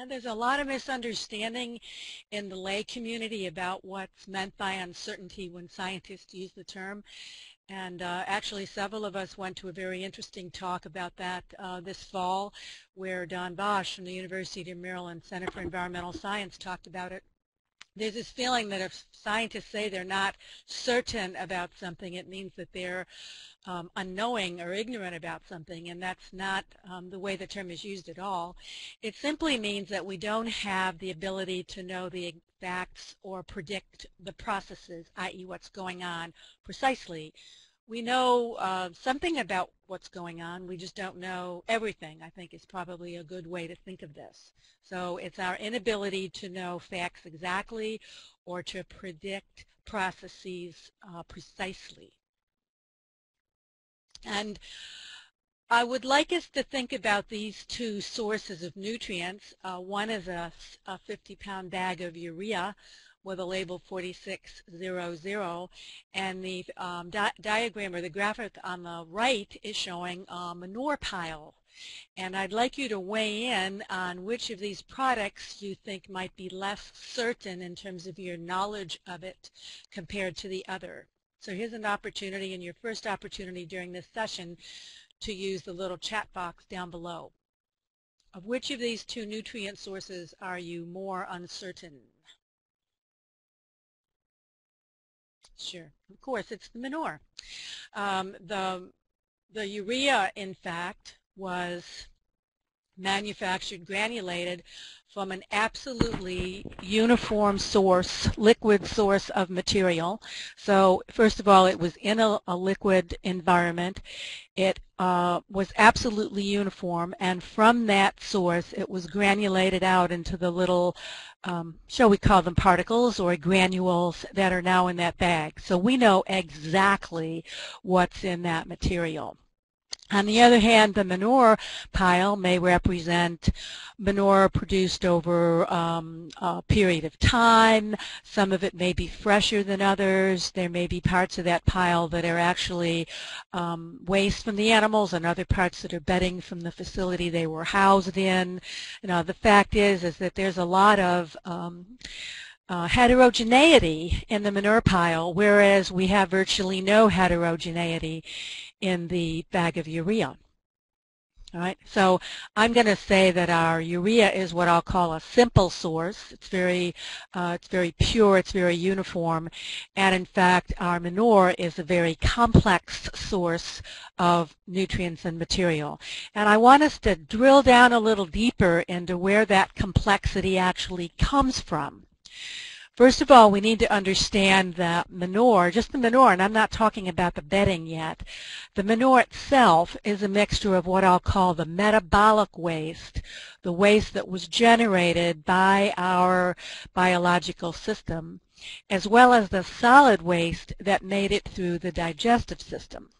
And there's a lot of misunderstanding in the lay community about what's meant by uncertainty when scientists use the term. And uh, actually several of us went to a very interesting talk about that uh, this fall where Don Boesch from the University of Maryland Center for Environmental Science talked about it there's this feeling that if scientists say they're not certain about something, it means that they're um, unknowing or ignorant about something, and that's not um, the way the term is used at all. It simply means that we don't have the ability to know the facts or predict the processes, i.e. what's going on precisely we know uh, something about what's going on. We just don't know everything, I think is probably a good way to think of this. So it's our inability to know facts exactly or to predict processes uh, precisely. And I would like us to think about these two sources of nutrients. Uh, one is a 50-pound bag of urea, with a label 4600 and the um, di diagram or the graphic on the right is showing a manure pile and I'd like you to weigh in on which of these products you think might be less certain in terms of your knowledge of it compared to the other. So here's an opportunity and your first opportunity during this session to use the little chat box down below. Of which of these two nutrient sources are you more uncertain? Sure, of course, it's the manure. Um, the, the urea, in fact, was manufactured granulated from an absolutely uniform source, liquid source of material. So first of all, it was in a, a liquid environment. It uh, was absolutely uniform, and from that source, it was granulated out into the little, um, shall we call them particles or granules that are now in that bag. So we know exactly what's in that material. On the other hand, the manure pile may represent manure produced over um, a period of time. Some of it may be fresher than others. There may be parts of that pile that are actually um, waste from the animals and other parts that are bedding from the facility they were housed in. You know, the fact is, is that there's a lot of um, uh, heterogeneity in the manure pile, whereas we have virtually no heterogeneity in the bag of urea. All right, so I'm going to say that our urea is what I'll call a simple source. It's very, uh, it's very pure, it's very uniform, and in fact our manure is a very complex source of nutrients and material. And I want us to drill down a little deeper into where that complexity actually comes from. First of all, we need to understand that manure, just the manure, and I'm not talking about the bedding yet, the manure itself is a mixture of what I'll call the metabolic waste, the waste that was generated by our biological system, as well as the solid waste that made it through the digestive system.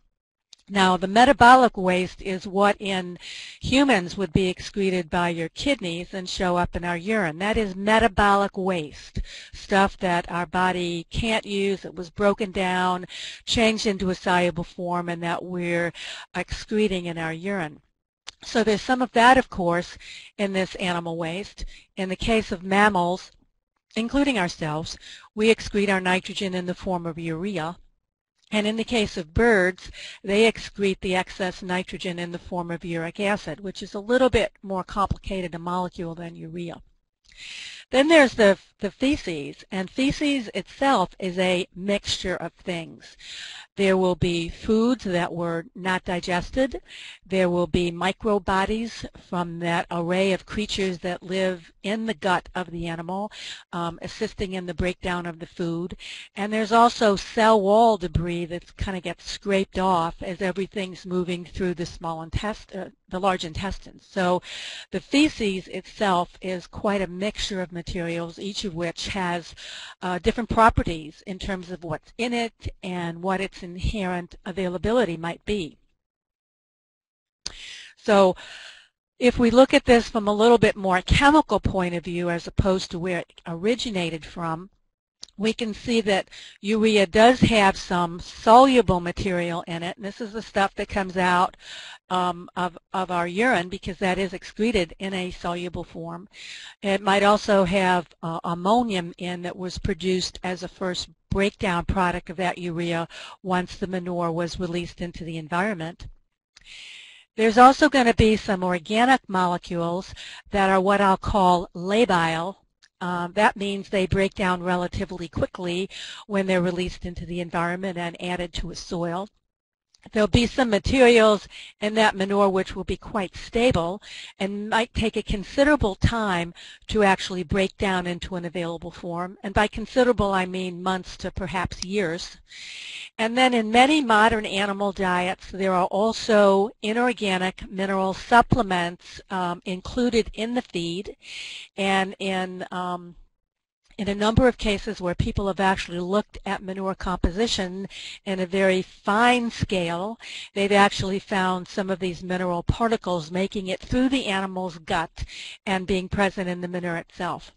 Now, the metabolic waste is what in humans would be excreted by your kidneys and show up in our urine. That is metabolic waste, stuff that our body can't use, that was broken down, changed into a soluble form, and that we're excreting in our urine. So there's some of that, of course, in this animal waste. In the case of mammals, including ourselves, we excrete our nitrogen in the form of urea. And in the case of birds, they excrete the excess nitrogen in the form of uric acid, which is a little bit more complicated a molecule than urea. Then there's the, the feces, and feces itself is a mixture of things. There will be foods that were not digested. There will be microbodies from that array of creatures that live in the gut of the animal, um, assisting in the breakdown of the food. And there's also cell wall debris that kind of gets scraped off as everything's moving through the small intestine, uh, the large intestine. So the feces itself is quite a mixture of materials, each of which has uh, different properties in terms of what's in it and what its inherent availability might be. So if we look at this from a little bit more chemical point of view as opposed to where it originated from, we can see that urea does have some soluble material in it. And this is the stuff that comes out um, of, of our urine because that is excreted in a soluble form. It might also have uh, ammonium in that was produced as a first breakdown product of that urea once the manure was released into the environment. There's also going to be some organic molecules that are what I'll call labile um, that means they break down relatively quickly when they're released into the environment and added to a soil. There'll be some materials in that manure which will be quite stable and might take a considerable time to actually break down into an available form. And by considerable, I mean months to perhaps years. And then in many modern animal diets, there are also inorganic mineral supplements um, included in the feed. And in um, in a number of cases where people have actually looked at manure composition in a very fine scale, they've actually found some of these mineral particles making it through the animal's gut and being present in the manure itself.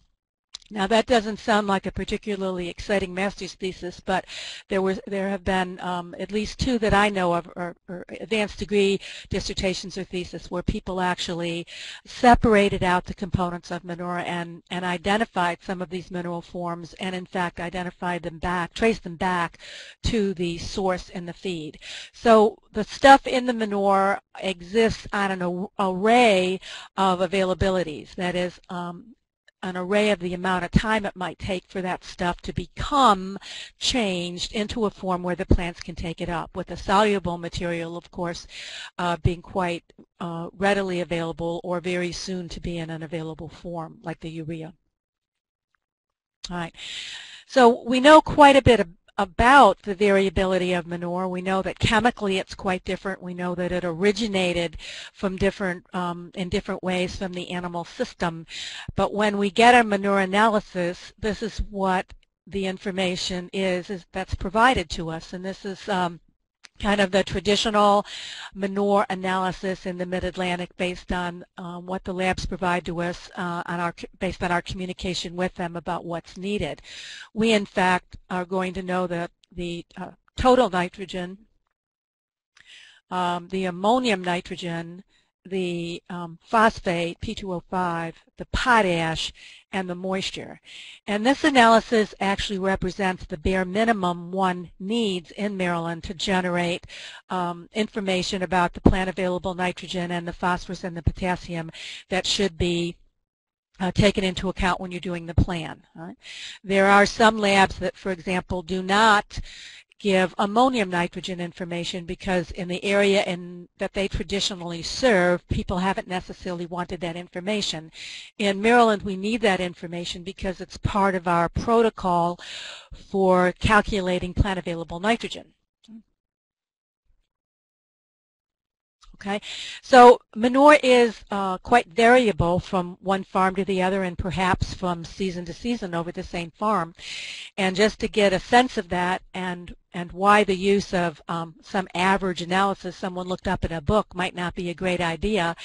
Now that doesn't sound like a particularly exciting master's thesis, but there was there have been um, at least two that I know of, or, or, advanced degree dissertations or thesis, where people actually separated out the components of manure and and identified some of these mineral forms, and in fact identified them back, traced them back to the source in the feed. So the stuff in the manure exists on an array of availabilities. That is, um, an array of the amount of time it might take for that stuff to become changed into a form where the plants can take it up, with the soluble material, of course, uh, being quite uh, readily available or very soon to be in an available form, like the urea. All right. So we know quite a bit about the variability of manure. We know that chemically it's quite different. We know that it originated from different um, in different ways from the animal system. But when we get a manure analysis, this is what the information is, is that's provided to us. And this is um, kind of the traditional manure analysis in the Mid-Atlantic based on um, what the labs provide to us uh, on our, based on our communication with them about what's needed. We, in fact, are going to know that the uh, total nitrogen, um, the ammonium nitrogen, the um, phosphate, P2O5, the potash, and the moisture. And this analysis actually represents the bare minimum one needs in Maryland to generate um, information about the plant available nitrogen and the phosphorus and the potassium that should be uh, taken into account when you're doing the plan. Right? There are some labs that, for example, do not give ammonium nitrogen information because in the area in, that they traditionally serve, people haven't necessarily wanted that information. In Maryland, we need that information because it's part of our protocol for calculating plant available nitrogen. Okay, so manure is uh, quite variable from one farm to the other and perhaps from season to season over the same farm. And just to get a sense of that and and why the use of um, some average analysis someone looked up in a book might not be a great idea.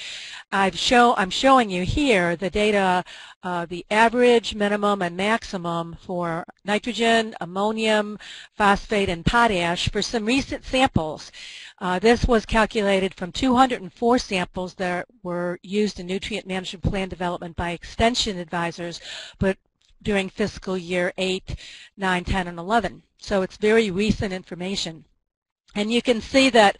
I've show, I'm showing you here the data, uh, the average, minimum, and maximum for nitrogen, ammonium, phosphate, and potash for some recent samples. Uh, this was calculated from 204 samples that were used in nutrient management plan development by extension advisors, but during fiscal year 8, 9, 10, and 11. So it's very recent information. And you can see that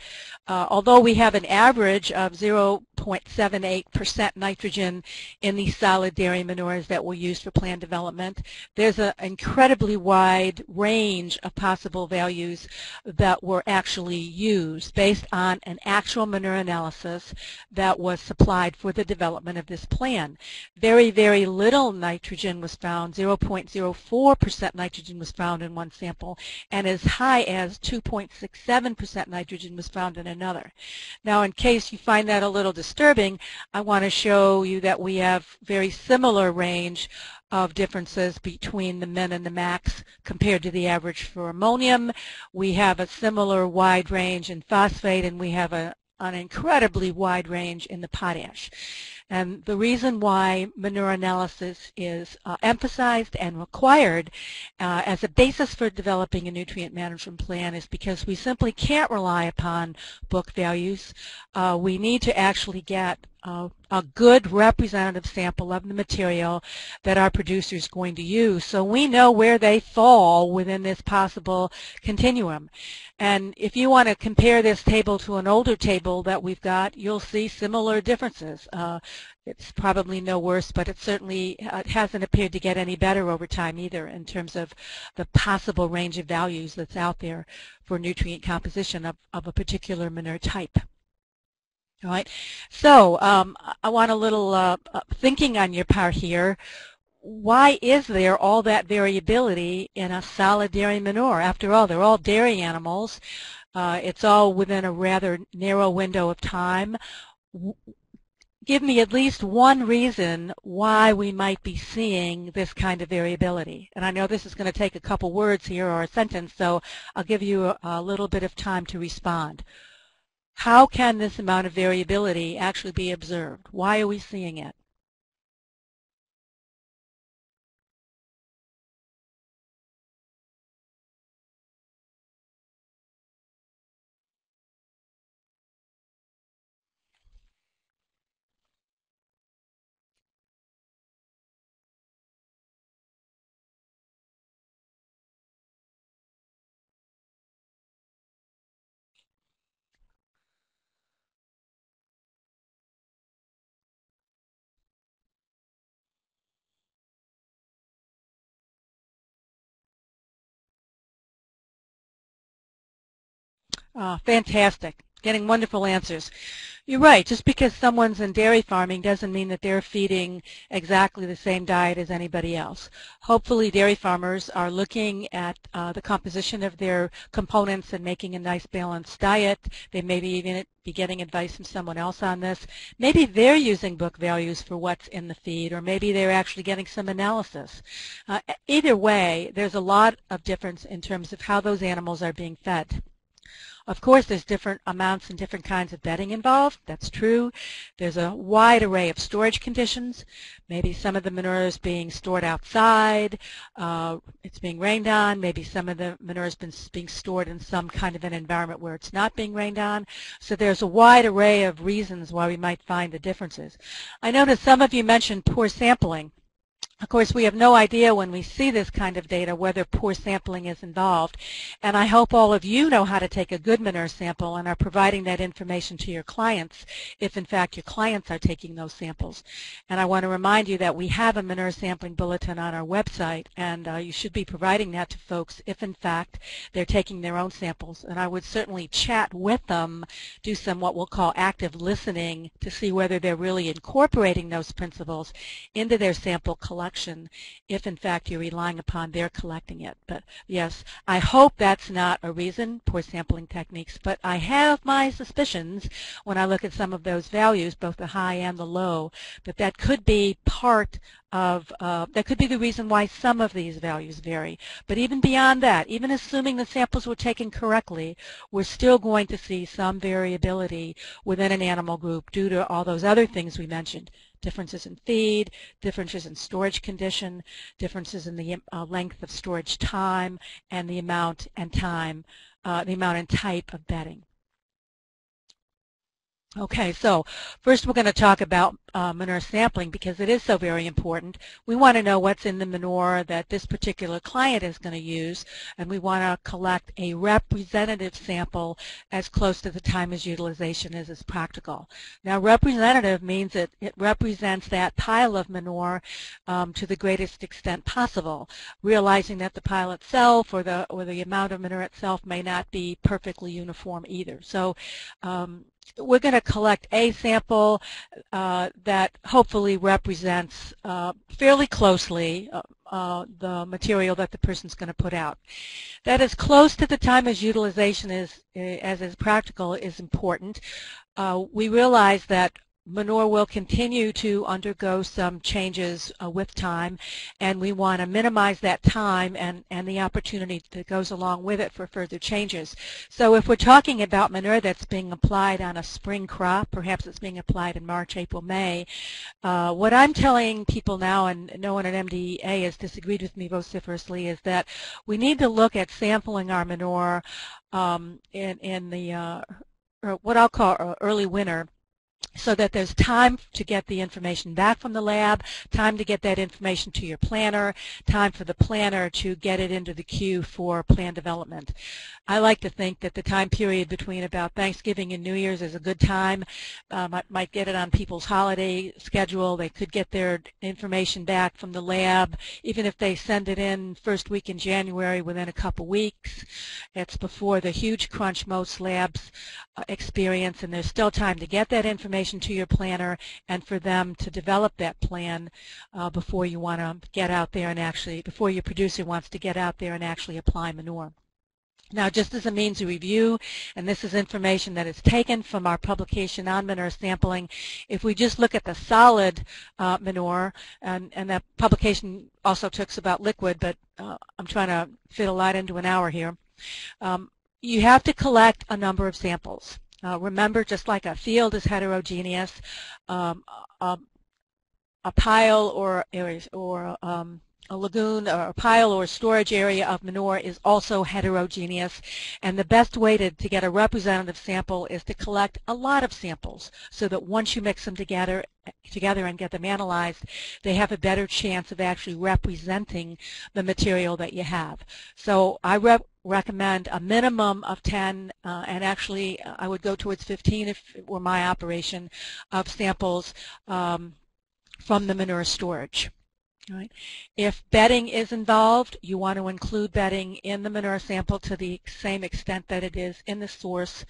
uh, although we have an average of 0.78% nitrogen in these solid dairy manures that we use for plant development, there's an incredibly wide range of possible values that were actually used based on an actual manure analysis that was supplied for the development of this plan. Very, very little nitrogen was found, 0.04% nitrogen was found in one sample, and as high as 2.67% nitrogen was found in another. Now in case you find that a little disturbing, I want to show you that we have very similar range of differences between the min and the max compared to the average for ammonium. We have a similar wide range in phosphate and we have a, an incredibly wide range in the potash. And the reason why manure analysis is uh, emphasized and required uh, as a basis for developing a nutrient management plan is because we simply can't rely upon book values. Uh, we need to actually get uh, a good representative sample of the material that our producer is going to use so we know where they fall within this possible continuum. And if you want to compare this table to an older table that we've got, you'll see similar differences. Uh, it's probably no worse, but it certainly uh, hasn't appeared to get any better over time either in terms of the possible range of values that's out there for nutrient composition of, of a particular manure type. All right. So um, I want a little uh, uh, thinking on your part here. Why is there all that variability in a solid dairy manure? After all, they're all dairy animals. Uh, it's all within a rather narrow window of time. Give me at least one reason why we might be seeing this kind of variability. And I know this is going to take a couple words here or a sentence, so I'll give you a, a little bit of time to respond. How can this amount of variability actually be observed? Why are we seeing it? Oh, fantastic. Getting wonderful answers. You're right. Just because someone's in dairy farming doesn't mean that they're feeding exactly the same diet as anybody else. Hopefully dairy farmers are looking at uh, the composition of their components and making a nice balanced diet. They may be even be getting advice from someone else on this. Maybe they're using book values for what's in the feed, or maybe they're actually getting some analysis. Uh, either way, there's a lot of difference in terms of how those animals are being fed. Of course, there's different amounts and different kinds of bedding involved. That's true. There's a wide array of storage conditions. Maybe some of the manure is being stored outside. Uh, it's being rained on. Maybe some of the manure has been being stored in some kind of an environment where it's not being rained on. So there's a wide array of reasons why we might find the differences. I noticed some of you mentioned poor sampling. Of course, we have no idea when we see this kind of data whether poor sampling is involved. And I hope all of you know how to take a good manure sample and are providing that information to your clients if in fact your clients are taking those samples. And I want to remind you that we have a manure sampling bulletin on our website and uh, you should be providing that to folks if in fact they're taking their own samples. And I would certainly chat with them, do some what we'll call active listening to see whether they're really incorporating those principles into their sample collection collection if in fact you're relying upon their collecting it. But yes, I hope that's not a reason, poor sampling techniques, but I have my suspicions when I look at some of those values, both the high and the low, that that could be part of, uh, that could be the reason why some of these values vary. But even beyond that, even assuming the samples were taken correctly, we're still going to see some variability within an animal group due to all those other things we mentioned differences in feed, differences in storage condition, differences in the uh, length of storage time, and the amount and time, uh, the amount and type of bedding. Okay, so first we're going to talk about uh, manure sampling because it is so very important. We want to know what's in the manure that this particular client is going to use, and we want to collect a representative sample as close to the time as utilization as is practical. Now, representative means that it represents that pile of manure um, to the greatest extent possible, realizing that the pile itself or the, or the amount of manure itself may not be perfectly uniform either. So um, we're going to collect a sample uh, that hopefully represents uh, fairly closely uh, uh the material that the person's going to put out. That is close to the time as utilization is, as is practical is important. Uh, we realize that manure will continue to undergo some changes uh, with time, and we want to minimize that time and, and the opportunity that goes along with it for further changes. So if we're talking about manure that's being applied on a spring crop, perhaps it's being applied in March, April, May, uh, what I'm telling people now, and no one at MDA has disagreed with me vociferously, is that we need to look at sampling our manure um, in, in the uh, what I'll call uh, early winter so that there's time to get the information back from the lab, time to get that information to your planner, time for the planner to get it into the queue for plan development. I like to think that the time period between about Thanksgiving and New Year's is a good time. Uh, might, might get it on people's holiday schedule. They could get their information back from the lab, even if they send it in first week in January within a couple weeks. It's before the huge crunch most labs uh, experience, and there's still time to get that information to your planner and for them to develop that plan uh, before you want to get out there and actually, before your producer wants to get out there and actually apply manure. Now, just as a means of review, and this is information that is taken from our publication on manure sampling, if we just look at the solid uh, manure, and, and that publication also talks about liquid, but uh, I'm trying to fit a lot into an hour here, um, you have to collect a number of samples. Uh, remember, just like a field is heterogeneous, um, a, a, pile or, or um, a lagoon or a pile or storage area of manure is also heterogeneous and the best way to, to get a representative sample is to collect a lot of samples so that once you mix them together together and get them analyzed, they have a better chance of actually representing the material that you have. So I re recommend a minimum of 10, uh, and actually uh, I would go towards 15 if it were my operation, of samples um, from the manure storage. Right. If bedding is involved, you want to include bedding in the manure sample to the same extent that it is in the source.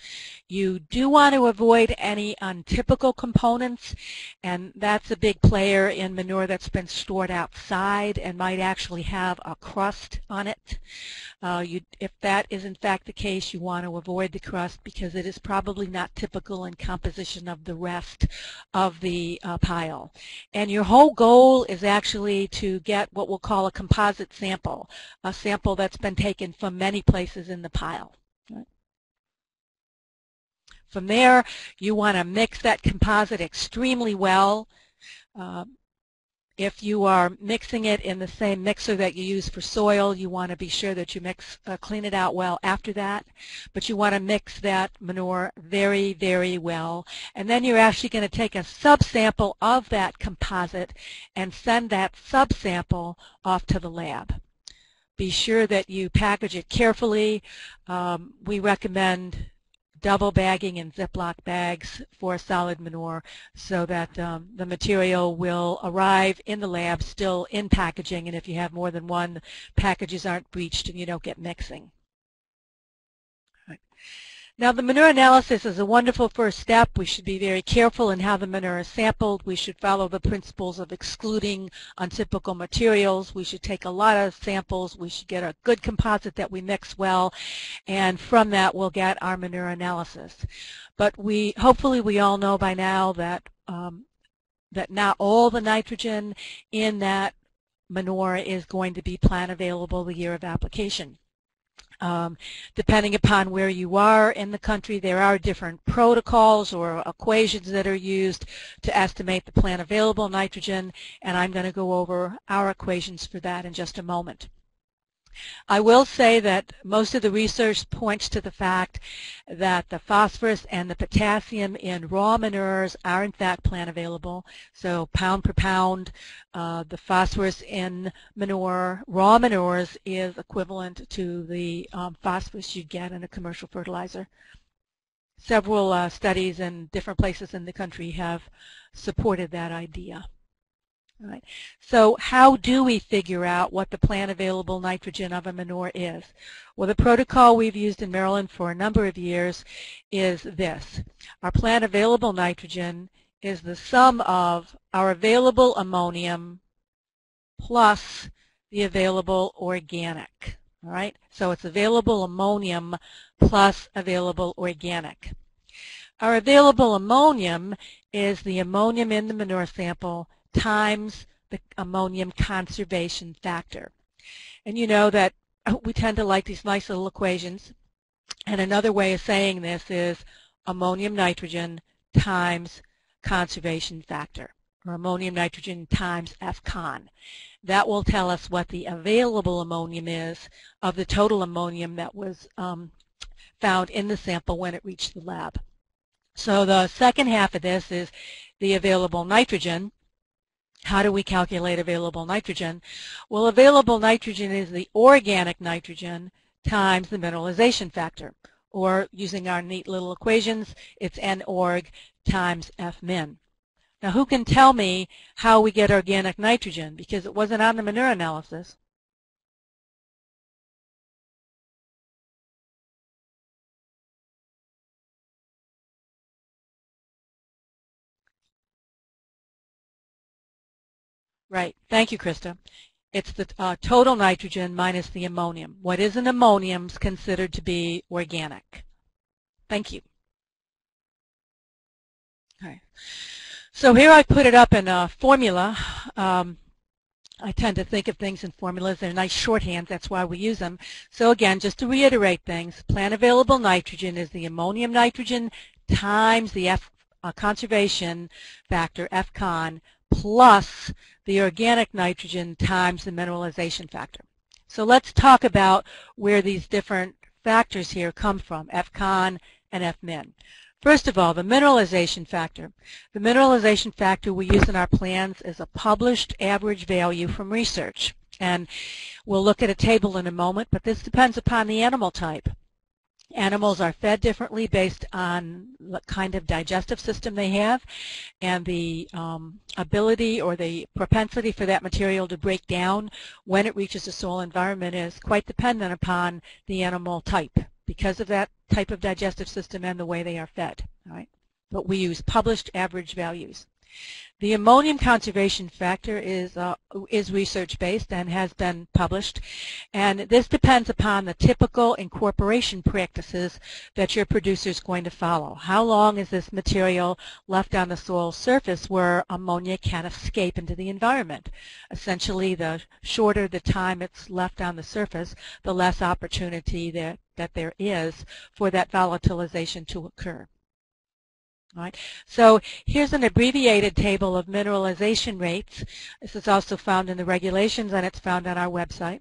You do want to avoid any untypical components, and that's a big player in manure that's been stored outside and might actually have a crust on it. Uh, you, if that is in fact the case, you want to avoid the crust because it is probably not typical in composition of the rest of the uh, pile. And your whole goal is actually to get what we'll call a composite sample, a sample that's been taken from many places in the pile. From there, you want to mix that composite extremely well. Uh, if you are mixing it in the same mixer that you use for soil, you want to be sure that you mix, uh, clean it out well after that. But you want to mix that manure very, very well. And then you're actually going to take a subsample of that composite and send that subsample off to the lab. Be sure that you package it carefully. Um, we recommend double bagging in Ziploc bags for solid manure so that um, the material will arrive in the lab still in packaging and if you have more than one, packages aren't breached and you don't get mixing. Now the manure analysis is a wonderful first step. We should be very careful in how the manure is sampled. We should follow the principles of excluding untypical materials. We should take a lot of samples. We should get a good composite that we mix well and from that we'll get our manure analysis. But we hopefully we all know by now that um, that not all the nitrogen in that manure is going to be plant available the year of application. Um, depending upon where you are in the country, there are different protocols or equations that are used to estimate the plant available nitrogen, and I'm going to go over our equations for that in just a moment. I will say that most of the research points to the fact that the phosphorus and the potassium in raw manures are in fact plant available. So pound per pound, uh, the phosphorus in manure, raw manures, is equivalent to the um, phosphorus you get in a commercial fertilizer. Several uh, studies in different places in the country have supported that idea. Right. So how do we figure out what the plant available nitrogen of a manure is? Well, the protocol we've used in Maryland for a number of years is this. Our plant available nitrogen is the sum of our available ammonium plus the available organic. All right, so it's available ammonium plus available organic. Our available ammonium is the ammonium in the manure sample times the ammonium conservation factor. And you know that we tend to like these nice little equations. And another way of saying this is ammonium nitrogen times conservation factor, or ammonium nitrogen times FCON. That will tell us what the available ammonium is of the total ammonium that was um, found in the sample when it reached the lab. So the second half of this is the available nitrogen. How do we calculate available nitrogen? Well, available nitrogen is the organic nitrogen times the mineralization factor. Or using our neat little equations, it's N-org times F-min. Now who can tell me how we get organic nitrogen? Because it wasn't on the manure analysis. Right. Thank you, Krista. It's the uh, total nitrogen minus the ammonium. What is an ammonium is considered to be organic. Thank you. Okay. So here I put it up in a formula. Um, I tend to think of things in formulas. They're nice shorthands. That's why we use them. So again, just to reiterate things, plant available nitrogen is the ammonium nitrogen times the F uh, conservation factor, FCON, plus the organic nitrogen times the mineralization factor. So let's talk about where these different factors here come from, FCON and FMIN. First of all, the mineralization factor. The mineralization factor we use in our plans is a published average value from research. And we'll look at a table in a moment, but this depends upon the animal type. Animals are fed differently based on the kind of digestive system they have and the um, ability or the propensity for that material to break down when it reaches the soil environment is quite dependent upon the animal type because of that type of digestive system and the way they are fed. All right? But we use published average values. The ammonium conservation factor is, uh, is research-based and has been published, and this depends upon the typical incorporation practices that your producer is going to follow. How long is this material left on the soil surface where ammonia can escape into the environment? Essentially, the shorter the time it's left on the surface, the less opportunity that, that there is for that volatilization to occur. Right. So here's an abbreviated table of mineralization rates. This is also found in the regulations and it's found on our website.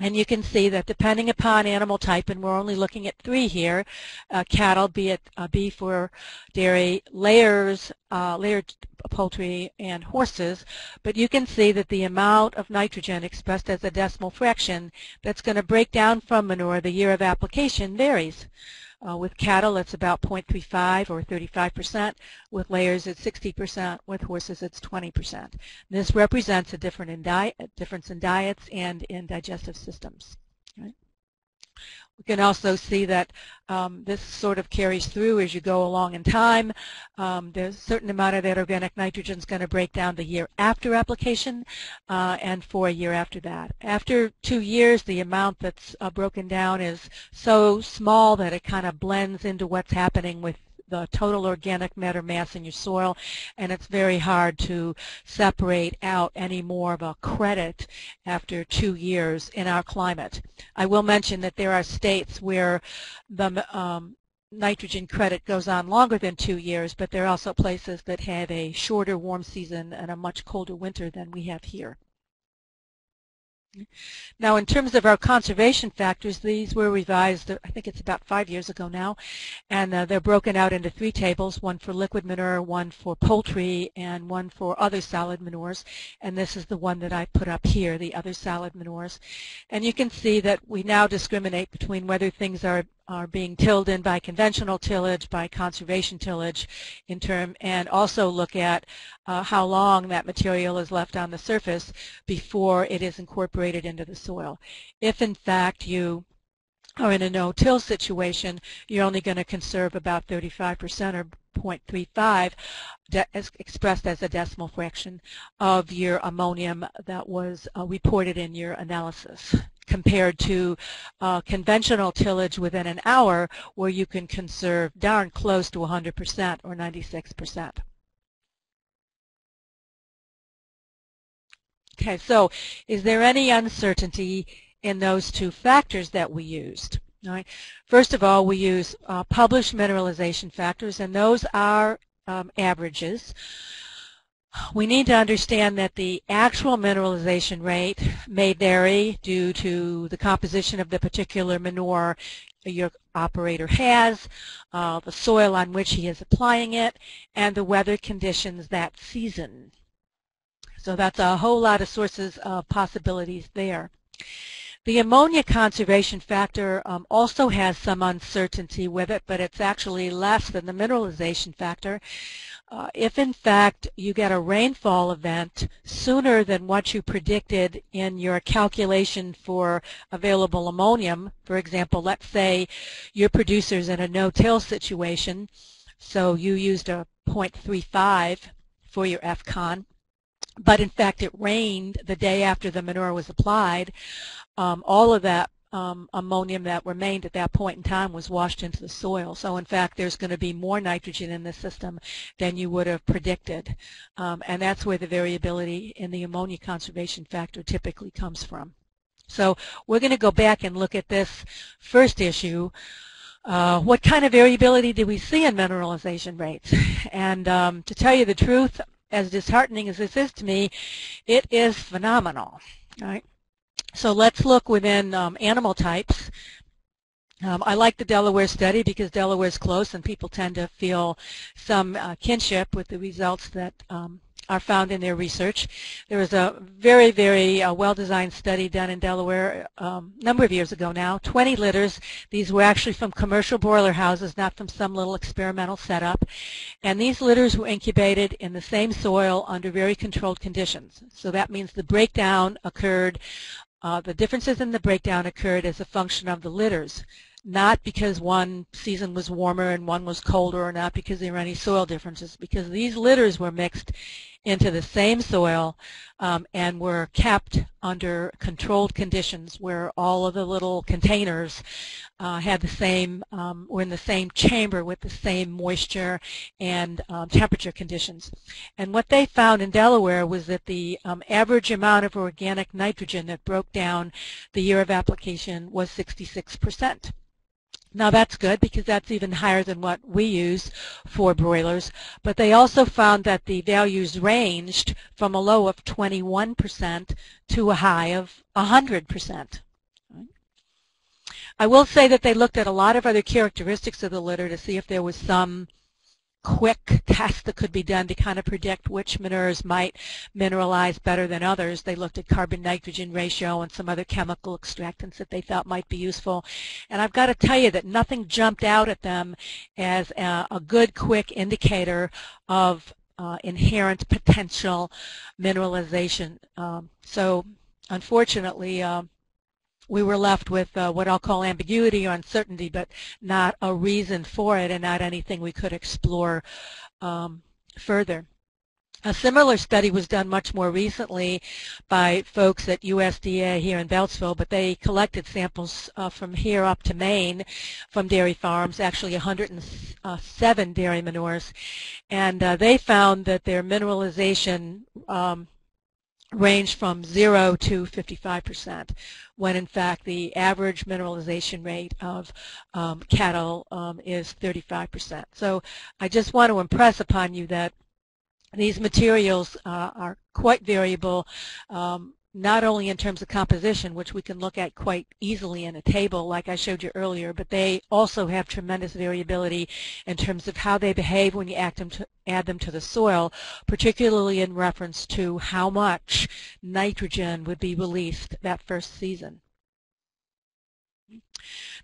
And you can see that depending upon animal type, and we're only looking at three here, uh, cattle, be it uh, beef or dairy, layers, uh, layered poultry, and horses, but you can see that the amount of nitrogen expressed as a decimal fraction that's going to break down from manure the year of application varies. Uh, with cattle, it's about 0.35 or 35%. With layers, it's 60%. With horses, it's 20%. This represents a different in difference in diets and in digestive systems. We can also see that um, this sort of carries through as you go along in time. Um, there's a certain amount of that organic nitrogen is going to break down the year after application uh, and for a year after that. After two years, the amount that's uh, broken down is so small that it kind of blends into what's happening with the total organic matter mass in your soil, and it's very hard to separate out any more of a credit after two years in our climate. I will mention that there are states where the um, nitrogen credit goes on longer than two years, but there are also places that have a shorter warm season and a much colder winter than we have here. Now, in terms of our conservation factors, these were revised, I think it's about five years ago now, and uh, they're broken out into three tables, one for liquid manure, one for poultry, and one for other solid manures. And this is the one that I put up here, the other solid manures. And you can see that we now discriminate between whether things are are being tilled in by conventional tillage, by conservation tillage in term, and also look at uh, how long that material is left on the surface before it is incorporated into the soil. If in fact you are in a no-till situation, you're only going to conserve about 35% or 0.35 as expressed as a decimal fraction of your ammonium that was uh, reported in your analysis. Compared to uh, conventional tillage within an hour where you can conserve darn close to 100% or 96%. Okay, so is there any uncertainty in those two factors that we used? Right. First of all, we use uh, published mineralization factors, and those are um, averages. We need to understand that the actual mineralization rate may vary due to the composition of the particular manure your operator has, uh, the soil on which he is applying it, and the weather conditions that season. So that's a whole lot of sources of possibilities there. The ammonia conservation factor um, also has some uncertainty with it, but it's actually less than the mineralization factor. Uh, if in fact you get a rainfall event sooner than what you predicted in your calculation for available ammonium, for example, let's say your producer's in a no-till situation, so you used a 0.35 for your FCON, but in fact it rained the day after the manure was applied, um, all of that um, ammonium that remained at that point in time was washed into the soil. So in fact, there's going to be more nitrogen in the system than you would have predicted. Um, and that's where the variability in the ammonia conservation factor typically comes from. So we're going to go back and look at this first issue. Uh, what kind of variability do we see in mineralization rates? And um, to tell you the truth, as disheartening as this is to me, it is phenomenal. Right? So let's look within um, animal types. Um, I like the Delaware study because Delaware is close and people tend to feel some uh, kinship with the results that um, are found in their research. There was a very, very uh, well-designed study done in Delaware a um, number of years ago now, 20 litters. These were actually from commercial broiler houses, not from some little experimental setup. And these litters were incubated in the same soil under very controlled conditions. So that means the breakdown occurred uh, the differences in the breakdown occurred as a function of the litters, not because one season was warmer and one was colder or not because there were any soil differences, because these litters were mixed into the same soil um, and were kept under controlled conditions where all of the little containers uh, had the same, um, were in the same chamber with the same moisture and um, temperature conditions. And what they found in Delaware was that the um, average amount of organic nitrogen that broke down the year of application was 66 percent. Now that's good because that's even higher than what we use for broilers. But they also found that the values ranged from a low of 21% to a high of 100%. I will say that they looked at a lot of other characteristics of the litter to see if there was some quick test that could be done to kind of predict which manures might mineralize better than others. They looked at carbon-nitrogen ratio and some other chemical extractants that they thought might be useful. And I've got to tell you that nothing jumped out at them as a, a good, quick indicator of uh, inherent potential mineralization. Um, so unfortunately, um, we were left with uh, what I'll call ambiguity or uncertainty, but not a reason for it and not anything we could explore um, further. A similar study was done much more recently by folks at USDA here in Beltsville, but they collected samples uh, from here up to Maine from dairy farms, actually 107 dairy manures, and uh, they found that their mineralization um, range from 0 to 55 percent, when in fact the average mineralization rate of um, cattle um, is 35 percent. So I just want to impress upon you that these materials uh, are quite variable. Um, not only in terms of composition, which we can look at quite easily in a table like I showed you earlier, but they also have tremendous variability in terms of how they behave when you them to, add them to the soil, particularly in reference to how much nitrogen would be released that first season.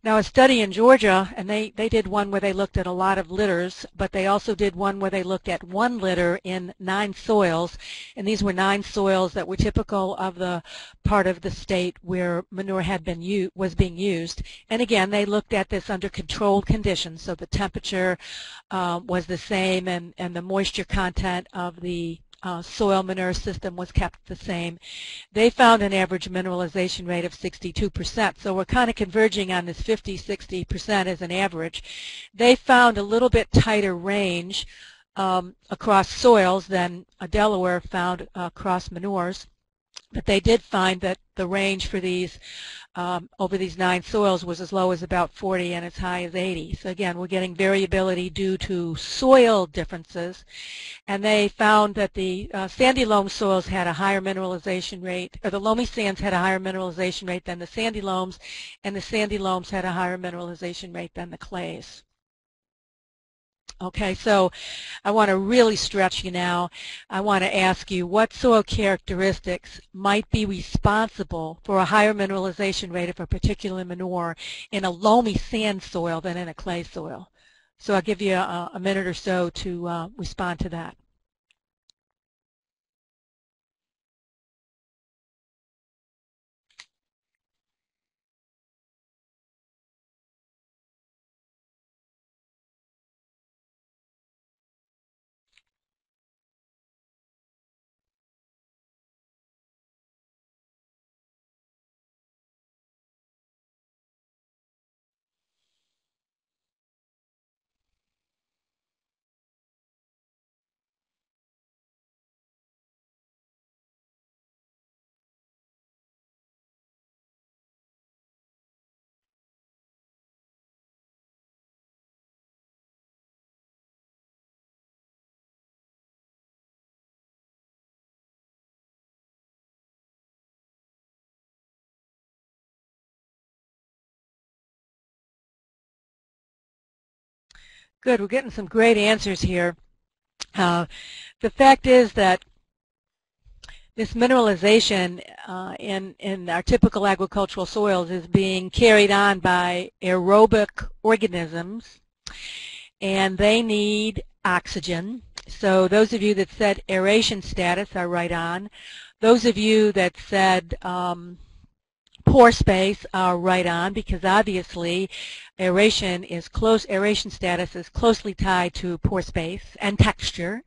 Now a study in Georgia, and they, they did one where they looked at a lot of litters, but they also did one where they looked at one litter in nine soils, and these were nine soils that were typical of the part of the state where manure had been was being used. And again, they looked at this under controlled conditions, so the temperature uh, was the same and, and the moisture content of the uh, soil manure system was kept the same. They found an average mineralization rate of 62%. So we're kind of converging on this 50, 60% as an average. They found a little bit tighter range um, across soils than Delaware found uh, across manures. But they did find that the range for these um, over these nine soils was as low as about 40 and as high as 80. So again, we're getting variability due to soil differences. And they found that the uh, sandy loam soils had a higher mineralization rate, or the loamy sands had a higher mineralization rate than the sandy loams, and the sandy loams had a higher mineralization rate than the clays. Okay, so I want to really stretch you now. I want to ask you what soil characteristics might be responsible for a higher mineralization rate of a particular manure in a loamy sand soil than in a clay soil. So I'll give you a, a minute or so to uh, respond to that. Good, we're getting some great answers here. Uh, the fact is that this mineralization uh, in, in our typical agricultural soils is being carried on by aerobic organisms and they need oxygen. So those of you that said aeration status are right on. Those of you that said um, pore space are right on because obviously aeration is close aeration status is closely tied to pore space and texture.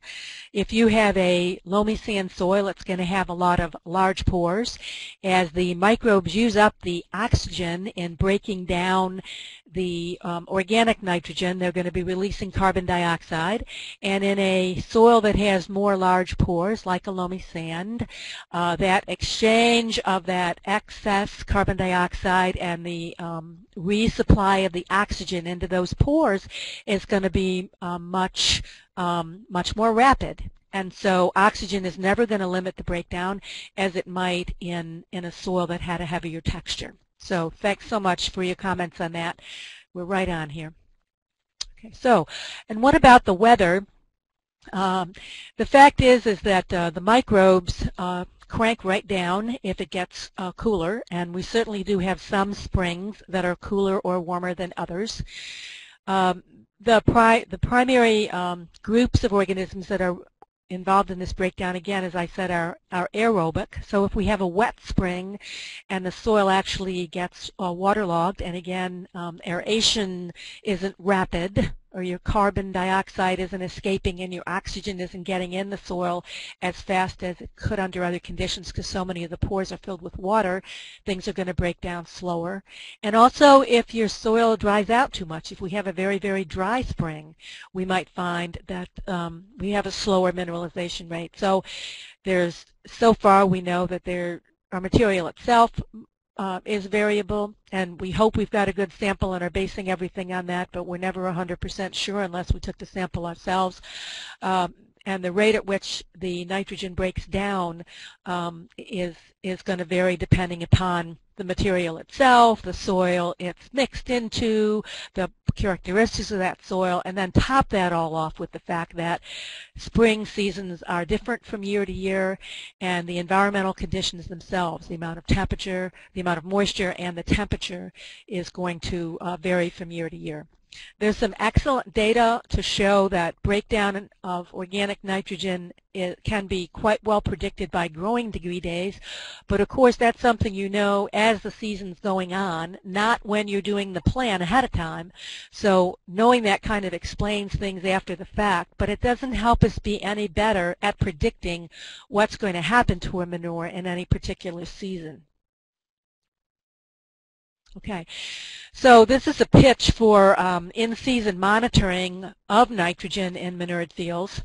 If you have a loamy sand soil, it's going to have a lot of large pores. As the microbes use up the oxygen in breaking down the um, organic nitrogen, they're going to be releasing carbon dioxide. And in a soil that has more large pores, like a loamy sand, uh, that exchange of that excess carbon dioxide and the um, resupply of the oxygen into those pores is going to be uh, much, um, much more rapid. And so oxygen is never going to limit the breakdown as it might in, in a soil that had a heavier texture. So thanks so much for your comments on that. We're right on here. Okay, so, and what about the weather? Um, the fact is, is that uh, the microbes uh, crank right down if it gets uh, cooler, and we certainly do have some springs that are cooler or warmer than others. Um, the, pri the primary um, groups of organisms that are involved in this breakdown again, as I said, are, are aerobic. So if we have a wet spring and the soil actually gets uh, waterlogged, and again, um, aeration isn't rapid, or your carbon dioxide isn't escaping and your oxygen isn't getting in the soil as fast as it could under other conditions because so many of the pores are filled with water, things are going to break down slower. And also if your soil dries out too much, if we have a very, very dry spring, we might find that um, we have a slower mineralization rate. So there's, so far we know that there our material itself uh, is variable, and we hope we've got a good sample and are basing everything on that, but we're never 100% sure unless we took the sample ourselves. Um, and the rate at which the nitrogen breaks down um, is is going to vary depending upon the material itself, the soil it's mixed into, the characteristics of that soil, and then top that all off with the fact that spring seasons are different from year to year, and the environmental conditions themselves, the amount of temperature, the amount of moisture, and the temperature is going to uh, vary from year to year. There's some excellent data to show that breakdown of organic nitrogen can be quite well predicted by growing degree days. But of course, that's something you know as the season's going on, not when you're doing the plan ahead of time. So knowing that kind of explains things after the fact, but it doesn't help us be any better at predicting what's going to happen to a manure in any particular season. Okay, so this is a pitch for um, in-season monitoring of nitrogen in manured fields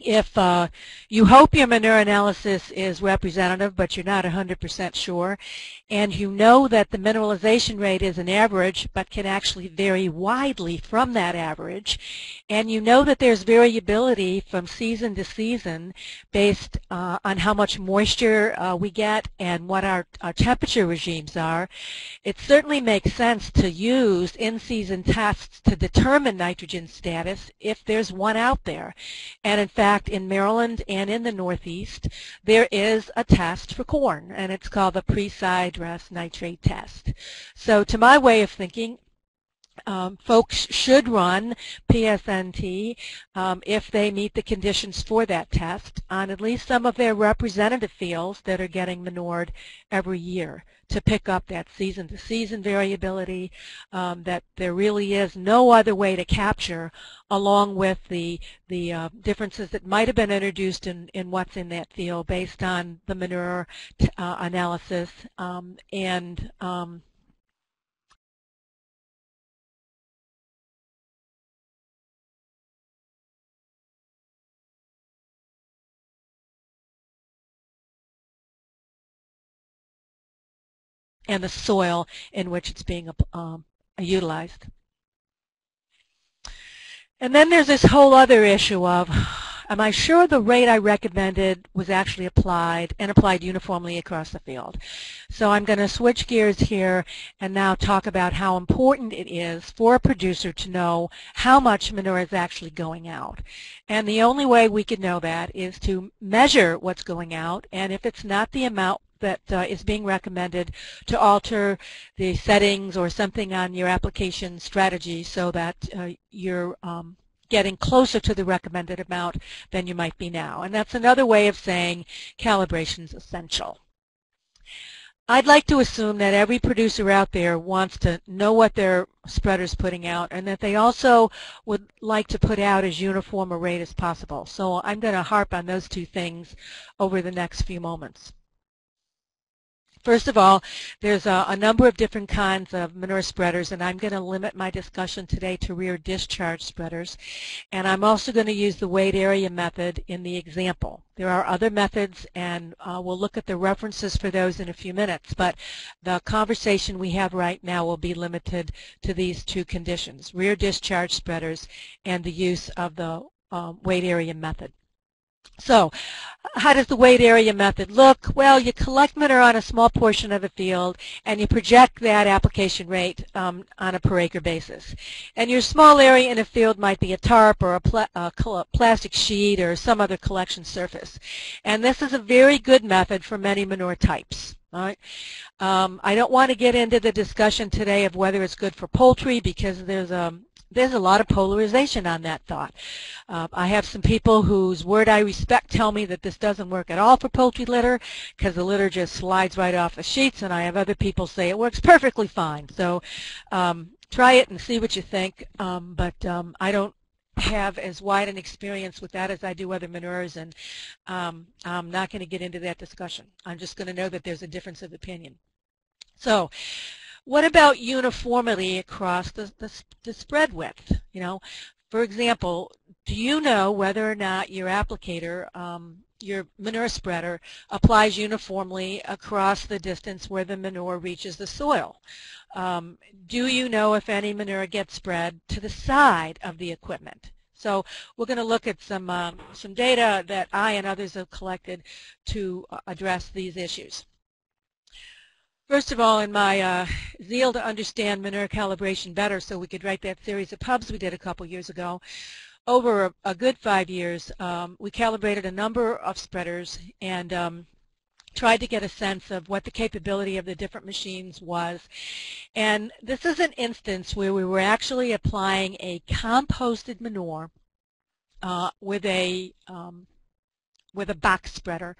if uh, you hope your manure analysis is representative, but you're not 100% sure, and you know that the mineralization rate is an average, but can actually vary widely from that average, and you know that there's variability from season to season based uh, on how much moisture uh, we get and what our, our temperature regimes are, it certainly makes sense to use in-season tests to determine nitrogen status if there's one out there. And in fact, fact, in Maryland and in the Northeast, there is a test for corn, and it's called the pre-sidedress nitrate test. So to my way of thinking, um, folks should run PSNT um, if they meet the conditions for that test on at least some of their representative fields that are getting manured every year to pick up that season-to-season -season variability um, that there really is no other way to capture along with the, the uh, differences that might have been introduced in, in what's in that field based on the manure uh, analysis um, and um, and the soil in which it's being um, utilized. And then there's this whole other issue of, am I sure the rate I recommended was actually applied and applied uniformly across the field? So I'm going to switch gears here and now talk about how important it is for a producer to know how much manure is actually going out. And the only way we can know that is to measure what's going out, and if it's not the amount that uh, is being recommended to alter the settings or something on your application strategy so that uh, you're um, getting closer to the recommended amount than you might be now. And that's another way of saying calibration is essential. I'd like to assume that every producer out there wants to know what their spreader's putting out and that they also would like to put out as uniform a rate as possible. So I'm going to harp on those two things over the next few moments. First of all, there's a, a, number of different kinds of manure spreaders, and I'm going to limit my discussion today to rear discharge spreaders. And I'm also going to use the weight area method in the example. There are other methods, and uh, we'll look at the references for those in a few minutes. But the conversation we have right now will be limited to these two conditions, rear discharge spreaders and the use of the um, weight area method. So how does the weight area method look? Well, you collect manure on a small portion of the field and you project that application rate um, on a per acre basis. And your small area in a field might be a tarp or a, pla a plastic sheet or some other collection surface. And this is a very good method for many manure types. All right. Um, I don't want to get into the discussion today of whether it's good for poultry because there's a there's a lot of polarization on that thought. Uh, I have some people whose word I respect tell me that this doesn't work at all for poultry litter because the litter just slides right off the sheets, and I have other people say it works perfectly fine. So um, try it and see what you think, um, but um, I don't have as wide an experience with that as I do other manures, and um, I'm not going to get into that discussion. I'm just going to know that there's a difference of opinion. So what about uniformity across the, the, the spread width? You know, for example, do you know whether or not your applicator, um, your manure spreader, applies uniformly across the distance where the manure reaches the soil? Um, do you know if any manure gets spread to the side of the equipment? So we're going to look at some, um, some data that I and others have collected to uh, address these issues. First of all, in my uh, zeal to understand manure calibration better so we could write that series of pubs we did a couple years ago, over a, a good five years, um, we calibrated a number of spreaders and um, tried to get a sense of what the capability of the different machines was. And this is an instance where we were actually applying a composted manure uh, with a um, with a box spreader.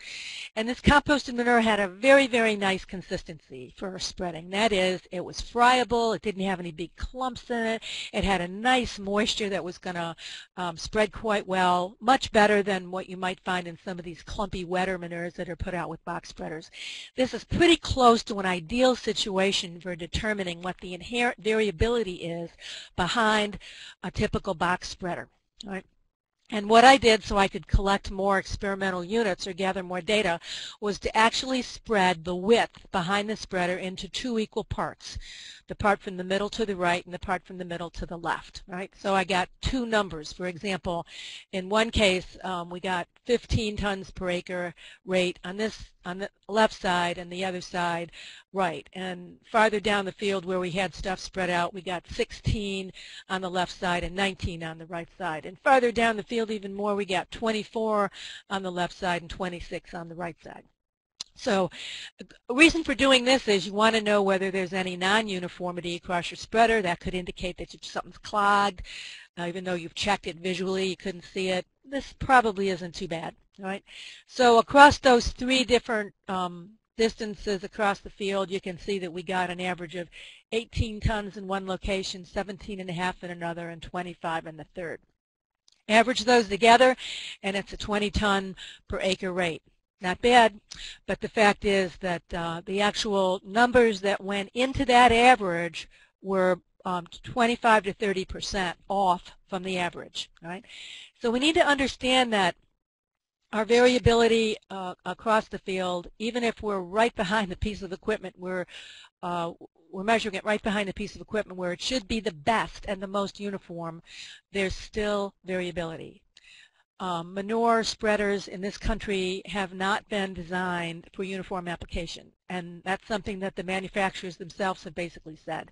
And this composted manure had a very, very nice consistency for spreading. That is, it was friable, it didn't have any big clumps in it, it had a nice moisture that was going to um, spread quite well, much better than what you might find in some of these clumpy, wetter manures that are put out with box spreaders. This is pretty close to an ideal situation for determining what the inherent variability is behind a typical box spreader. All right. And what I did so I could collect more experimental units or gather more data was to actually spread the width behind the spreader into two equal parts, the part from the middle to the right and the part from the middle to the left. Right? So I got two numbers. For example, in one case um, we got 15 tons per acre rate on this on the left side and the other side right. And farther down the field where we had stuff spread out, we got 16 on the left side and 19 on the right side. And farther down the field even more, we got 24 on the left side and 26 on the right side. So a reason for doing this is you want to know whether there's any non-uniformity across your spreader. That could indicate that something's clogged. Uh, even though you've checked it visually, you couldn't see it. This probably isn't too bad. Right? So across those three different um, distances across the field, you can see that we got an average of 18 tons in one location, 17 and a half in another, and 25 in the third. Average those together, and it's a 20 ton per acre rate. Not bad, but the fact is that uh, the actual numbers that went into that average were um, 25 to 30 percent off from the average. Right? So we need to understand that our variability uh, across the field, even if we're right behind the piece of equipment, we're, uh, we're measuring it right behind the piece of equipment where it should be the best and the most uniform, there's still variability um, manure spreaders in this country have not been designed for uniform application. And that's something that the manufacturers themselves have basically said.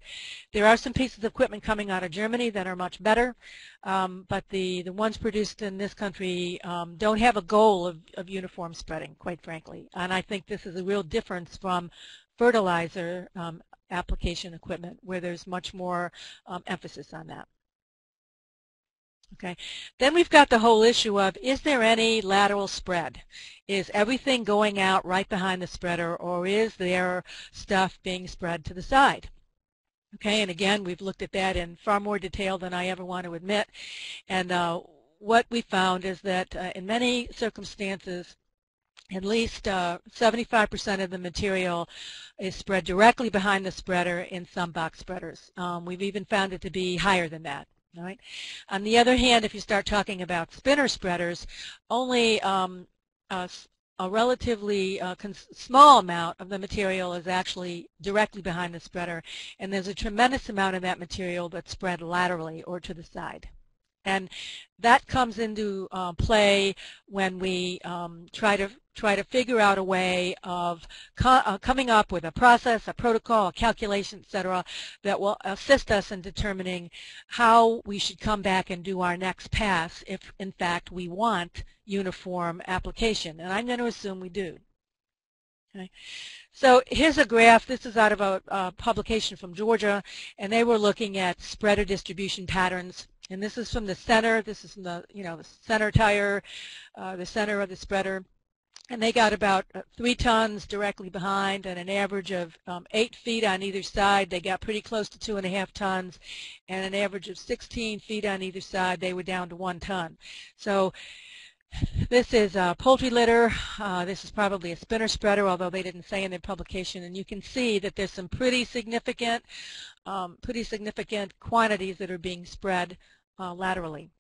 There are some pieces of equipment coming out of Germany that are much better, um, but the, the ones produced in this country um, don't have a goal of, of uniform spreading, quite frankly. And I think this is a real difference from fertilizer um, application equipment where there's much more um, emphasis on that. Okay. Then we've got the whole issue of is there any lateral spread? Is everything going out right behind the spreader or is there stuff being spread to the side? Okay, and again, we've looked at that in far more detail than I ever want to admit. And uh, what we found is that uh, in many circumstances, at least 75% uh, of the material is spread directly behind the spreader in some box spreaders. Um, we've even found it to be higher than that. Right. On the other hand, if you start talking about spinner spreaders, only um, a, a, relatively uh, small amount of the material is actually directly behind the spreader, and there's a tremendous amount of that material that's spread laterally or to the side. And that comes into uh, play when we um, try to try to figure out a way of co uh, coming up with a process, a protocol, a calculation, etc., that will assist us in determining how we should come back and do our next pass if, in fact, we want uniform application. And I'm going to assume we do. Okay. So here's a graph. This is out of a, a publication from Georgia, and they were looking at spreader distribution patterns and this is from the center. This is from the, you know, the center tire, uh, the center of the spreader. And they got about uh, three tons directly behind and an average of um, eight feet on either side. They got pretty close to two and a half tons and an average of 16 feet on either side. They were down to one ton. So this is poultry litter. Uh, this is probably a spinner spreader, although they didn't say in their publication. And you can see that there's some pretty significant, um, pretty significant quantities that are being spread uh, laterally.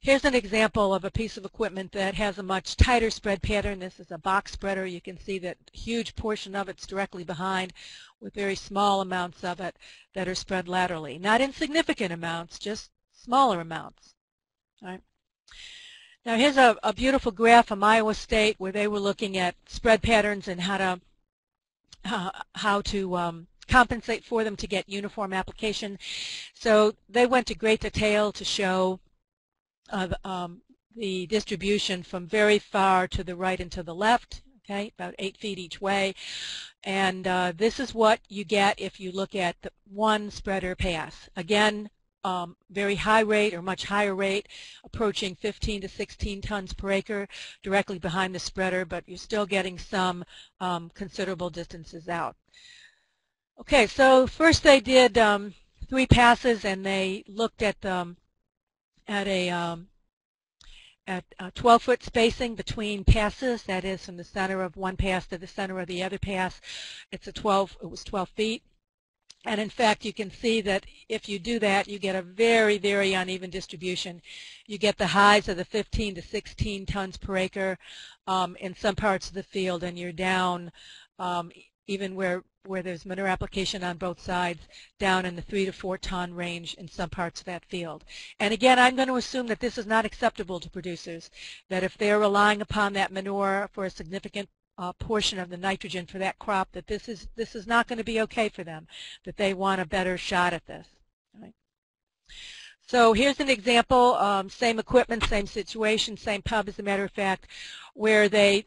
Here's an example of a piece of equipment that has a much tighter spread pattern. This is a box spreader. You can see that huge portion of it's directly behind with very small amounts of it that are spread laterally. Not insignificant amounts, just smaller amounts. All right. Now here's a, a beautiful graph from Iowa State where they were looking at spread patterns and how to uh, how to um, compensate for them to get uniform application. So they went to great detail to show uh, um, the distribution from very far to the right and to the left. okay, about eight feet each way. And uh, this is what you get if you look at the one spreader pass. Again, um, very high rate or much higher rate, approaching 15 to 16 tons per acre directly behind the spreader, but you're still getting some um, considerable distances out. Okay, so first they did um, three passes and they looked at um, at a um, at 12-foot spacing between passes, that is from the center of one pass to the center of the other pass. It's a 12, it was 12 feet. And in fact, you can see that if you do that, you get a very, very uneven distribution. You get the highs of the 15 to 16 tons per acre um, in some parts of the field, and you're down um, even where where there's manure application on both sides, down in the three to four ton range in some parts of that field. And again, I'm going to assume that this is not acceptable to producers, that if they're relying upon that manure for a significant uh, portion of the nitrogen for that crop, that this is this is not going to be okay for them, that they want a better shot at this. So here's an example, um, same equipment, same situation, same pub as a matter of fact, where they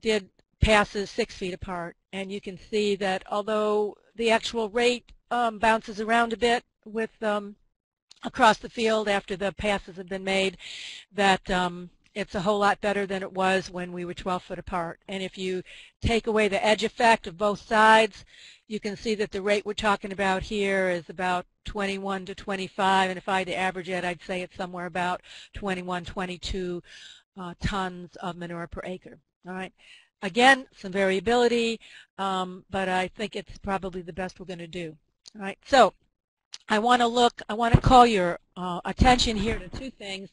did passes six feet apart. And you can see that although the actual rate um, bounces around a bit with um, across the field after the passes have been made, that um, it's a whole lot better than it was when we were 12 foot apart. And if you take away the edge effect of both sides, you can see that the rate we're talking about here is about 21 to 25. And if I had to average it, I'd say it's somewhere about 21, 22 uh, tons of manure per acre. All right. Again, some variability, um, but I think it's probably the best we're going to do. All right, so I want to look, I want to call your uh, attention here to two things.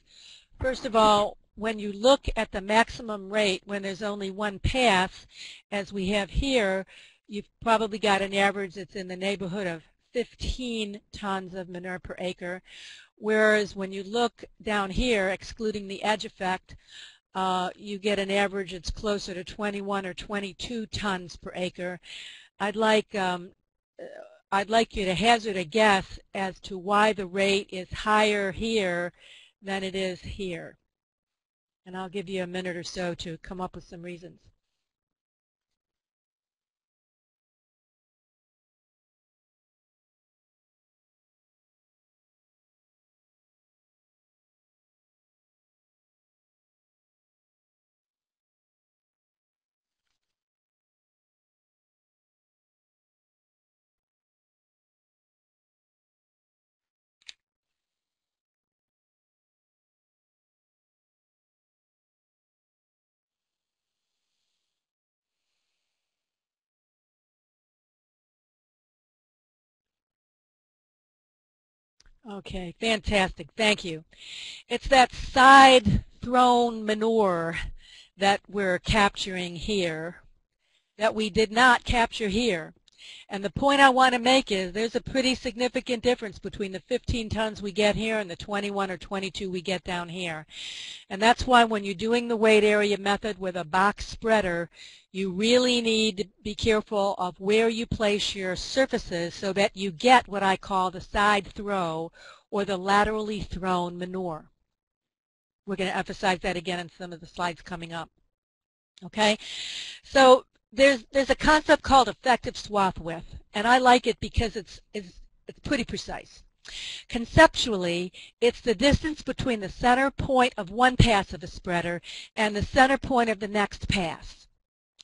First of all, when you look at the maximum rate when there's only one pass, as we have here, you've probably got an average that's in the neighborhood of 15 tons of manure per acre, whereas when you look down here, excluding the edge effect, uh, you get an average that's closer to 21 or 22 tons per acre. I'd like um, uh, I'd like you to hazard a guess as to why the rate is higher here than it is here. And I'll give you a minute or so to come up with some reasons. Okay, fantastic. Thank you. It's that side thrown manure that we're capturing here that we did not capture here. And the point I want to make is there's a pretty significant difference between the 15 tons we get here and the 21 or 22 we get down here. And that's why when you're doing the weight area method with a box spreader, you really need to be careful of where you place your surfaces so that you get what I call the side throw or the laterally thrown manure. We're going to emphasize that again in some of the slides coming up. Okay, so there's there's a concept called effective swath width, and I like it because it's it's it's pretty precise. Conceptually, it's the distance between the center point of one pass of a spreader and the center point of the next pass.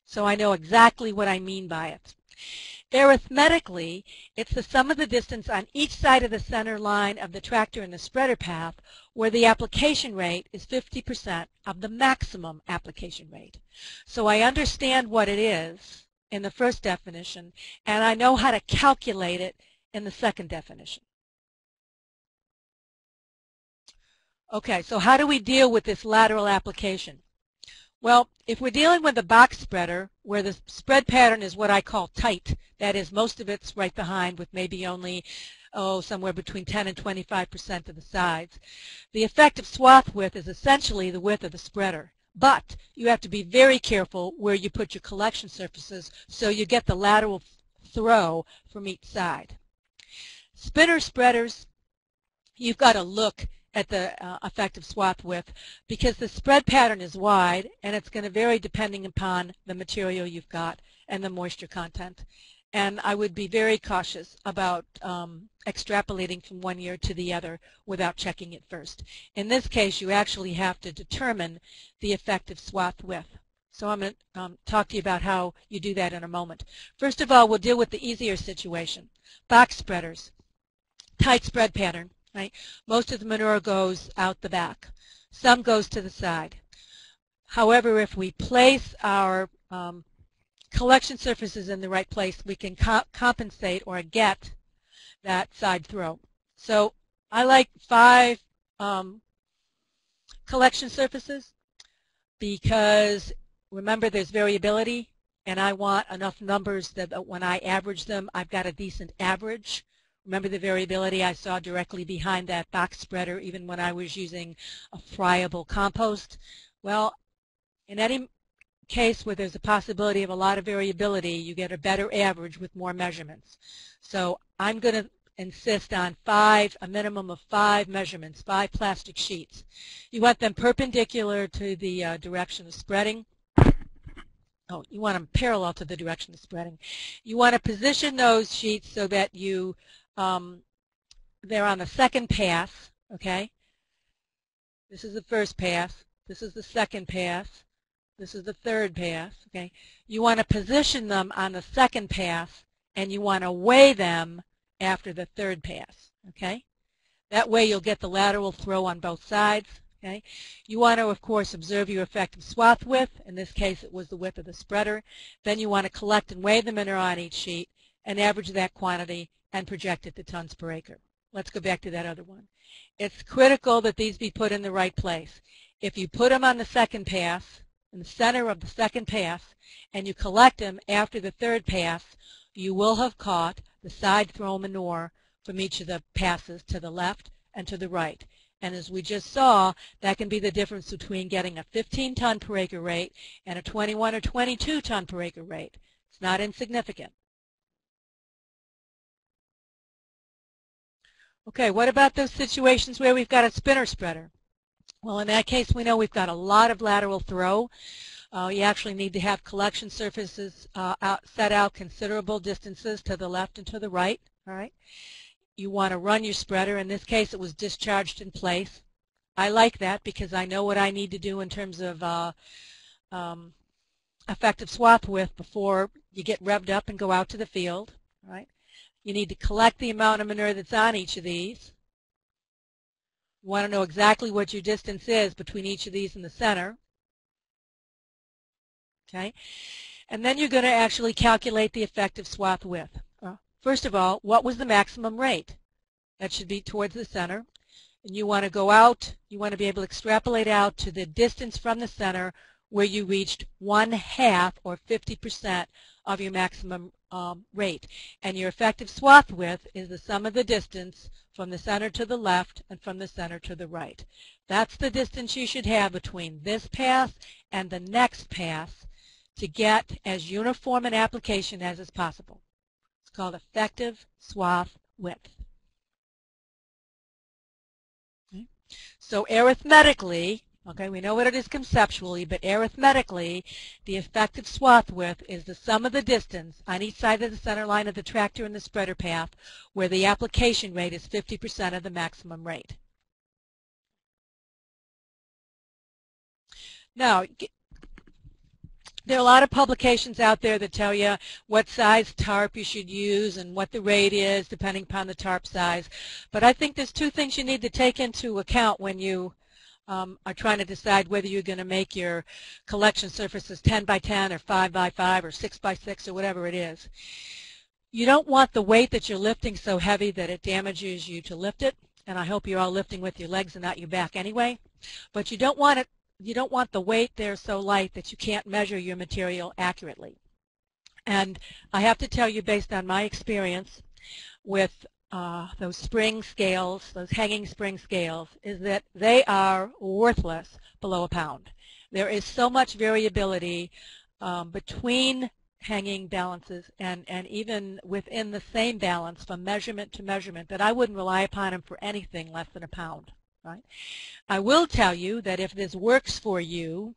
So I know exactly what I mean by it. Arithmetically, it's the sum of the distance on each side of the center line of the tractor and the spreader path where the application rate is 50% of the maximum application rate. So I understand what it is in the first definition, and I know how to calculate it in the second definition. Okay, so how do we deal with this lateral application? Well, if we're dealing with a box spreader where the spread pattern is what I call tight, that is most of it's right behind with maybe only oh, somewhere between 10 and 25% of the sides. The effective swath width is essentially the width of the spreader. But you have to be very careful where you put your collection surfaces so you get the lateral throw from each side. Spinner spreaders, you've got to look at the uh, effective swath width because the spread pattern is wide and it's going to vary depending upon the material you've got and the moisture content. And I would be very cautious about um, extrapolating from one year to the other without checking it first. In this case, you actually have to determine the effective swath width. So I'm going to um, talk to you about how you do that in a moment. First of all, we'll deal with the easier situation. Box spreaders, tight spread pattern. Right? Most of the manure goes out the back. Some goes to the side. However, if we place our um, collection surfaces in the right place, we can co compensate or get that side throw. So I like five um, collection surfaces because remember there's variability and I want enough numbers that when I average them I've got a decent average. Remember the variability I saw directly behind that box spreader even when I was using a friable compost? Well, in any case where there's a possibility of a lot of variability, you get a better average with more measurements. So I'm going to insist on five, a minimum of five measurements, five plastic sheets. You want them perpendicular to the uh, direction of spreading. Oh, you want them parallel to the direction of spreading. You want to position those sheets so that you um, they're on the second pass, okay? This is the first pass. This is the second pass. This is the third pass, okay? You want to position them on the second pass, and you want to weigh them after the third pass, okay? That way you'll get the lateral throw on both sides, okay? You want to, of course, observe your effective swath width. In this case, it was the width of the spreader. Then you want to collect and weigh the manure on each sheet and average that quantity and project it to tons per acre. Let's go back to that other one. It's critical that these be put in the right place. If you put them on the second pass, in the center of the second pass, and you collect them after the third pass, you will have caught the side throw manure from each of the passes to the left and to the right. And as we just saw, that can be the difference between getting a 15 ton per acre rate and a 21 or 22 ton per acre rate. It's not insignificant. Okay, what about those situations where we've got a spinner spreader? Well, in that case, we know we've got a lot of lateral throw. Uh, you actually need to have collection surfaces uh, out, set out considerable distances to the left and to the right. All right. You want to run your spreader. In this case, it was discharged in place. I like that because I know what I need to do in terms of uh, um, effective swath width before you get revved up and go out to the field. All right. You need to collect the amount of manure that's on each of these. You want to know exactly what your distance is between each of these in the center. Okay, And then you're going to actually calculate the effective swath width. Uh, first of all, what was the maximum rate? That should be towards the center. And you want to go out, you want to be able to extrapolate out to the distance from the center where you reached one half or 50% of your maximum um, rate. And your effective swath width is the sum of the distance from the center to the left and from the center to the right. That's the distance you should have between this pass and the next pass to get as uniform an application as is possible. It's called effective swath width. Okay. So arithmetically, Okay, we know what it is conceptually, but arithmetically, the effective swath width is the sum of the distance on each side of the center line of the tractor and the spreader path where the application rate is 50% of the maximum rate. Now, there are a lot of publications out there that tell you what size tarp you should use and what the rate is depending upon the tarp size. But I think there's two things you need to take into account when you um, are trying to decide whether you're going to make your collection surfaces 10 by 10 or 5 by 5 or 6 by 6 or whatever it is. You don't want the weight that you're lifting so heavy that it damages you to lift it, and I hope you're all lifting with your legs and not your back anyway. But you don't want it you don't want the weight there so light that you can't measure your material accurately. And I have to tell you based on my experience with uh, those spring scales, those hanging spring scales, is that they are worthless below a pound. There is so much variability um, between hanging balances and, and even within the same balance from measurement to measurement that I wouldn't rely upon them for anything less than a pound. right? I will tell you that if this works for you,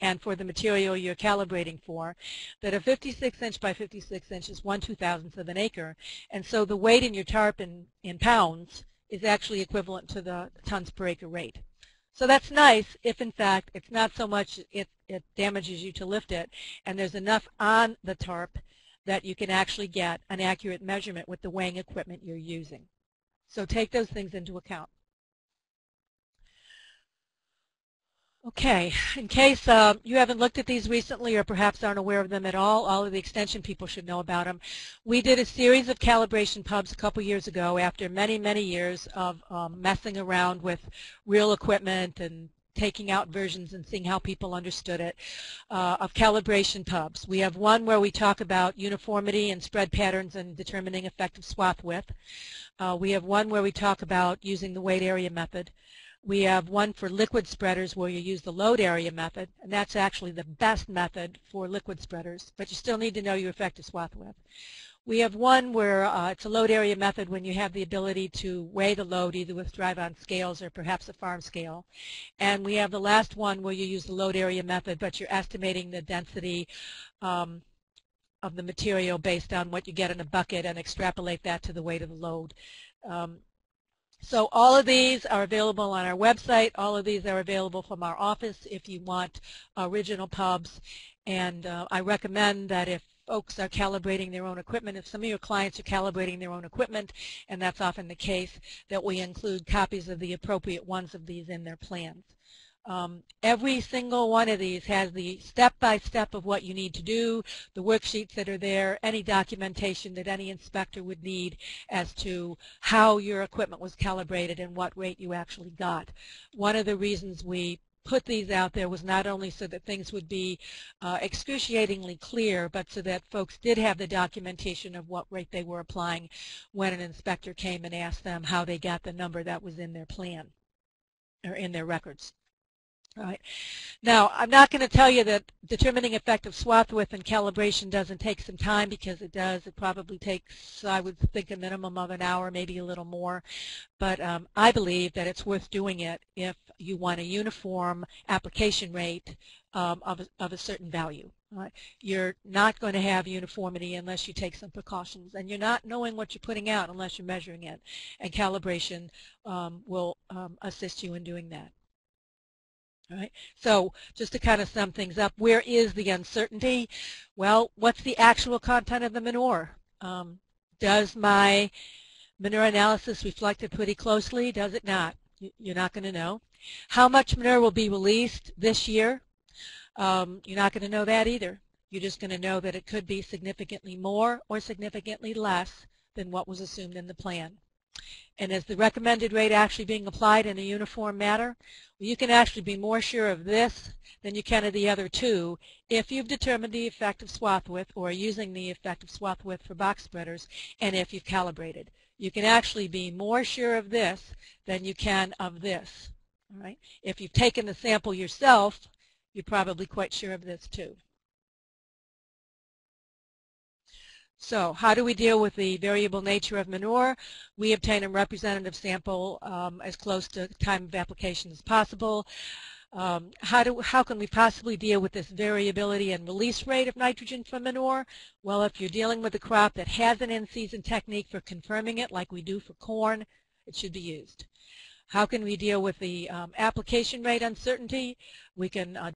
and for the material you're calibrating for, that a 56 inch by 56 inch is 1 2,000th of an acre. And so the weight in your tarp in, in pounds is actually equivalent to the tons per acre rate. So that's nice if in fact it's not so much it, it damages you to lift it and there's enough on the tarp that you can actually get an accurate measurement with the weighing equipment you're using. So take those things into account. Okay, in case uh, you haven't looked at these recently or perhaps aren't aware of them at all, all of the extension people should know about them. We did a series of calibration pubs a couple years ago after many, many years of um, messing around with real equipment and taking out versions and seeing how people understood it, uh, of calibration pubs. We have one where we talk about uniformity and spread patterns and determining effective swath width. Uh, we have one where we talk about using the weight area method. We have one for liquid spreaders where you use the load area method, and that's actually the best method for liquid spreaders, but you still need to know your effective swath width. We have one where uh, it's a load area method when you have the ability to weigh the load either with drive-on scales or perhaps a farm scale. And we have the last one where you use the load area method, but you're estimating the density um, of the material based on what you get in a bucket and extrapolate that to the weight of the load. Um, so all of these are available on our website. All of these are available from our office if you want original pubs. And uh, I recommend that if folks are calibrating their own equipment, if some of your clients are calibrating their own equipment, and that's often the case, that we include copies of the appropriate ones of these in their plans. Um, every single one of these has the step-by-step -step of what you need to do, the worksheets that are there, any documentation that any inspector would need as to how your equipment was calibrated and what rate you actually got. One of the reasons we put these out there was not only so that things would be uh, excruciatingly clear, but so that folks did have the documentation of what rate they were applying when an inspector came and asked them how they got the number that was in their plan or in their records. Right. Now, I'm not going to tell you that determining effective swath width and calibration doesn't take some time because it does. It probably takes, I would think, a minimum of an hour, maybe a little more. But um, I believe that it's worth doing it if you want a uniform application rate um, of, a, of a certain value. Right? You're not going to have uniformity unless you take some precautions, and you're not knowing what you're putting out unless you're measuring it, and calibration um, will um, assist you in doing that. So just to kind of sum things up, where is the uncertainty? Well, what's the actual content of the manure? Um, does my manure analysis reflect it pretty closely? Does it not? You're not going to know. How much manure will be released this year? Um, you're not going to know that either. You're just going to know that it could be significantly more or significantly less than what was assumed in the plan. And is the recommended rate actually being applied in a uniform manner? Well, you can actually be more sure of this than you can of the other two if you've determined the effective swath width or using the effective swath width for box spreaders and if you've calibrated. You can actually be more sure of this than you can of this. All right? If you've taken the sample yourself, you're probably quite sure of this too. So how do we deal with the variable nature of manure? We obtain a representative sample um, as close to time of application as possible. Um, how, do, how can we possibly deal with this variability and release rate of nitrogen from manure? Well, if you're dealing with a crop that has an in-season technique for confirming it, like we do for corn, it should be used. How can we deal with the um, application rate uncertainty? We can uh,